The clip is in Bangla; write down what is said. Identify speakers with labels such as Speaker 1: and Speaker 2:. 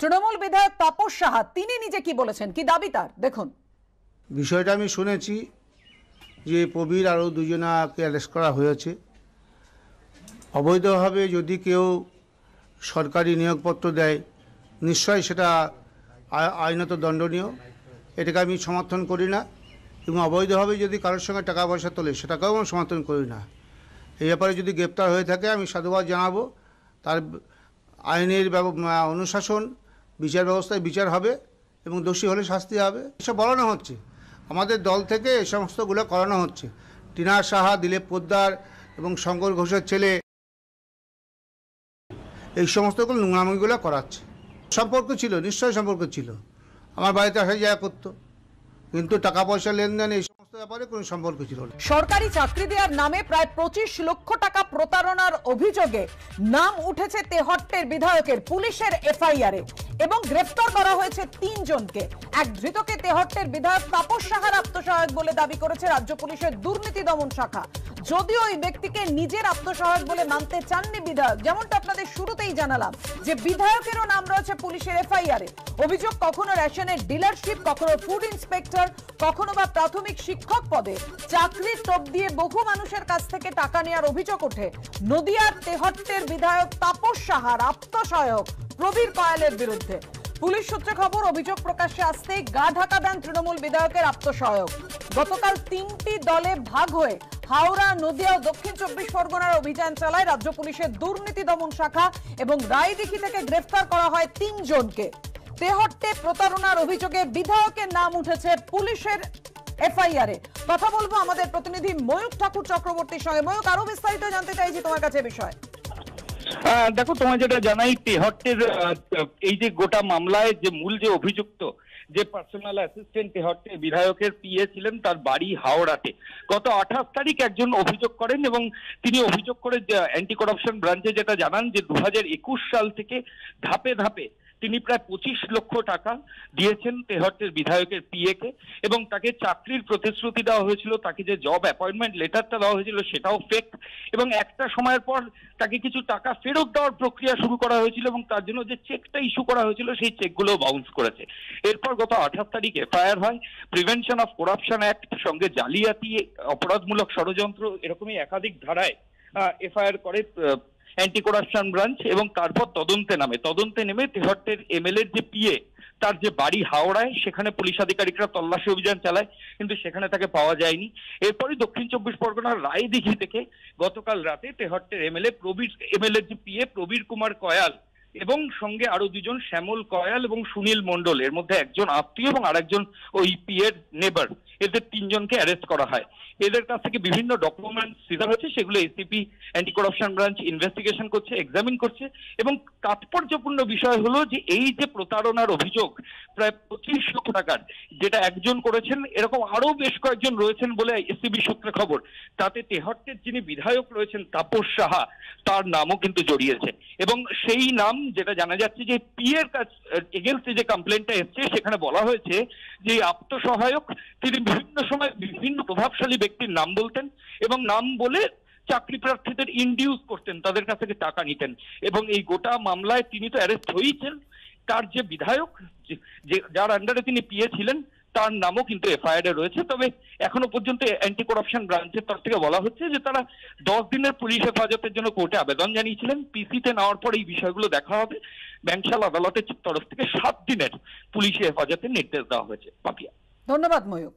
Speaker 1: তৃণমূল বিধায়ক তাপস সাহা, তিনি নিজে কি বলেছেন? কি দাবি তার? দেখুন।
Speaker 2: বিষয়টা আমি শুনেছি যে প্রবীর আরও দুজনাকে অ্যারেস্ট করা হয়েছে। অবৈধভাবে যদি কেউ সরকারি নিয়োগপত্র দেয়, নিশ্চয়ই সেটা আইনত দণ্ডনীয়। এটাকে আমি সমর্থন করি না এবং অবৈধভাবে যদি কারোর সঙ্গে টাকা পয়সা তোলে, সেটাকেও আমি সমর্থন করি না। এই ব্যাপারে যদি গ্রেপ্তার হয়ে থাকে, আমি সাধুবাদ জানাব। তার আইনের অনুশাসন বিচার ব্যবস্থায় বিচার হবে এবং দোষী হলে শাস্তি হবে। এসব বলানো হচ্ছে। আমাদের দল থেকে এই সমস্তগুলো করানো হচ্ছে। টিনা সাহা, দিলীপ পোদ্দার এবং শঙ্কর ঘোষের ছেলে এই সমস্তগুলো নোংরামিগুলো করাচ্ছে। সম্পর্ক ছিল নিশ্চয়ই সম্পর্ক ছিল। আমার বাড়িতে আসা যাওয়া করতো। কিন্তু টাকা পয়সা লেনদেন এই
Speaker 1: সরকারি চাকরি দেওয়ার নামে প্রায় পঁচিশ লক্ষ টাকা প্রতারণার অভিযোগে নাম উঠেছে তেহট্টের বিধায়কের, পুলিশের এফআইআরে, এবং গ্রেফতার করা হয়েছে তিনজনকে। এক ধৃতকে তেহট্টের বিধায়ক তাপস সাহার আত্মসহায়ক বলে দাবি করেছে রাজ্য পুলিশের দুর্নীতি দমন শাখা। যদিও ওই ব্যক্তিকে নিজের আত্মসহায়ক বলে মানতে চাননি বিধায়ক, যেমনটা আপনাদের শুরুতেই জানালাম যে বিধায়কেরও নাম রয়েছে পুলিশের এফআইআরে অভিযোগ কখনো রেশনের ডিলারশিপ, কখনো ফুড ইন্সপেক্টর, কখনো বা প্রাথমিক শিক্ষক পদে। চাকরির টোপ দিয়ে বহু মানুষের কাছ থেকে টাকা নেওয়ার অভিযোগ ওঠে। নদিয়ার তেহট্টের বিধায়ক তাপস সাহার আত্মসহায়ক প্রবীর কয়ালের বিরুদ্ধে। পুলিশ সূত্রে খবর, অভিযোগ প্রকাশ্যে আসতেই গা ঢাকা দেন তৃণমূল বিধায়কের আত্মসহায়ক। গতকাল তিনটি দলে ভাগ হয়ে হাওড়া, নদিয়া ও দক্ষিণ চব্বিশ পরগনার অভিযান চালায় রাজ্য পুলিশের দুর্নীতি দমন শাখা এবং রায়দিঘি থেকে গ্রেফতার করা হয় তিনজনকে। তেহট্টে প্রতারণার অভিযোগে বিধায়কের নাম উঠেছে পুলিশের এফআইআরে। কথা বলব আমাদের প্রতিনিধি ময়ূক ঠাকুর চক্রবর্তীর সঙ্গে। ময়ূক আরও বিস্তারিত জানতে চাইছি তোমার কাছে বিষয়।
Speaker 3: দেখো, তোমায় যেটা জানাই, তেহট্টের এই যে গোটা মামলায় যে মূল যে অভিযুক্ত যে পার্সোনাল অ্যাসিস্ট্যান্ট তেহট্টে বিধায়কের পিএ ছিলেন তার বাড়ি হাওড়াতে। গত আঠাশ তারিখ একজন অভিযোগ করেন এবং তিনি অভিযোগ করে অ্যান্টি করাপশন ব্রাঞ্চে যেটা জানান যে দু হাজার একুশ সাল থেকে ধাপে ধাপে তিনি প্রায় পঁচিশ লক্ষ টাকা দিয়েছেন তেহট্টের বিধায়কের পিএ কে এবং তাকে চাকরির প্রতিশ্রুতি দেওয়া হয়েছিল, তাকে যে জব অ্যাপয়েন্টমেন্ট লেটারটা দেওয়া হয়েছিল সেটাও ফেক এবং একটা সময়ের পর তাকে কিছু টাকা ফেরত দেওয়ার প্রক্রিয়া শুরু করা হয়েছিল, এবং তার জন্য যে চেকটা ইস্যু করা হয়েছিল সেই চেকগুলো বাউন্স করেছে। এরপর গত আঠাশ তারিখ এফআইআর হয় প্রিভেনশন অফ করাপশন অ্যাক্ট সঙ্গে জালিয়াতি, অপরাধমূলক ষড়যন্ত্র, এরকমই একাধিক ধারায় এফআইআর করে অ্যান্টি করাপশন ব্রাঞ্চ এবং তারপর তদন্তে নামে। তদন্তে নেমে তেহট্টের এমএলএ যে পিএ তার যে বাড়ি হাওড়ায়, সেখানে পুলিশ আধিকারিকরা তল্লাশি অভিযান চালায়, কিন্তু সেখানে তাকে পাওয়া যায়নি। এরপরে দক্ষিণ চব্বিশ পরগনার রায়দিঘি থেকে গতকাল রাতে তেহট্টের এমএলএ প্রবীর এমএলএ যে পিএ প্রবীর কুমার কয়াল এবং সঙ্গে আরও দুজন শ্যামল কয়াল এবং সুনীল মণ্ডল, এর মধ্যে একজন আত্মীয় এবং আরেকজন ওই পিএর নেবার এদের তিনজনকে অ্যারেস্ট করা হয়। এদের কাছ থেকে বিভিন্ন ডকুমেন্ট সিজার হয়েছে সেগুলো ACP anti corruption branch investigation করছে এক্সামিন করছে এবং তাৎপর্যপূর্ণ বিষয় হলো যে এই যে প্রতারণার অভিযোগ, প্রায় পঁচিশ লক্ষ টাকার, যেটা একজন করেছেন, এরকম আরও বেশ কয়েকজন রয়েছেন বলে এসিবি সূত্রে খবর। তাতে তেহট্টের যিনি বিধায়ক রয়েছেন তাপস সাহা, তার নামও কিন্তু জড়িয়েছে। এবং সেই নাম যেটা জানা যাচ্ছে যে পিএর কাছ এগেনস্টে যে কমপ্লেনটা এসছে, সেখানে বলা হয়েছে যে আত্মসহায়ক তিনি বিভিন্ন সময় বিভিন্ন প্রভাবশালী ব্যক্তির নাম বলতেন এবং নাম বলে চাকরি প্রার্থীদের ইন্ডিউস করতেন, তাদের কাছ থেকে টাকা নিতেন। এবং এই গোটা মামলায় তিনি তো অ্যারেস্ট হয়েছেন। তার যে বিধায়ক যার আন্ডারে তিনি পিয়ে ছিলেন তার নামও কিন্তু এফআইআর এ রয়েছে। তবে এখনও পর্যন্ত অ্যান্টি করাপশন ব্রাঞ্চের তরফ থেকে বলা হচ্ছে যে তারা দশ দিনের পুলিশ হেফাজতের জন্য কোর্টে আবেদন জানিয়েছিলেন। পিসিতে নেওয়ার পর এই বিষয়গুলো দেখা হবে। ব্যাংশাল আদালতের তরফ থেকে সাত দিনের পুলিশ হেফাজতের নির্দেশ দেওয়া হয়েছে। পাপিয়া
Speaker 1: ধন্যবাদ ময়ূক